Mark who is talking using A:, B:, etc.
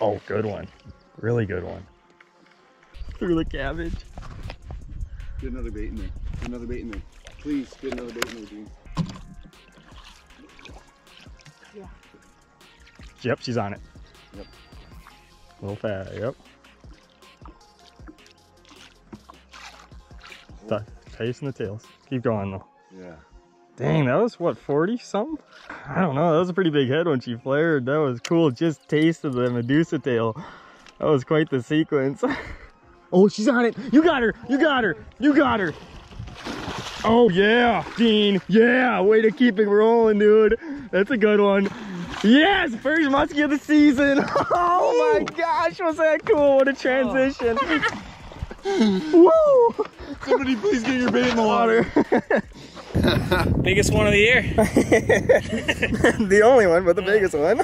A: Oh, good one. Really good one. Through the cabbage.
B: Get another bait in there. Get another bait in there. Please get another bait in there, Dean.
A: Yep, she's on it.
B: Yep.
A: A Little fat, yep. T- Tasting the tails. Keep going though.
B: Yeah.
A: Dang, that was what, 40 something? I don't know. That was a pretty big head when she flared. That was cool. Just tasted the Medussa tail. That was quite the sequence. oh, she's on it. You got her. You got her. You got her. Oh, yeah, Dean. Yeah, way to keep it rolling, dude. That's a good one. Yes, first muskie of the season. Oh my gosh, was that cool? What a transition. Woo!
B: Somebody please get your bait in the water.
C: Biggest one of the year.
A: the only one, but the biggest one.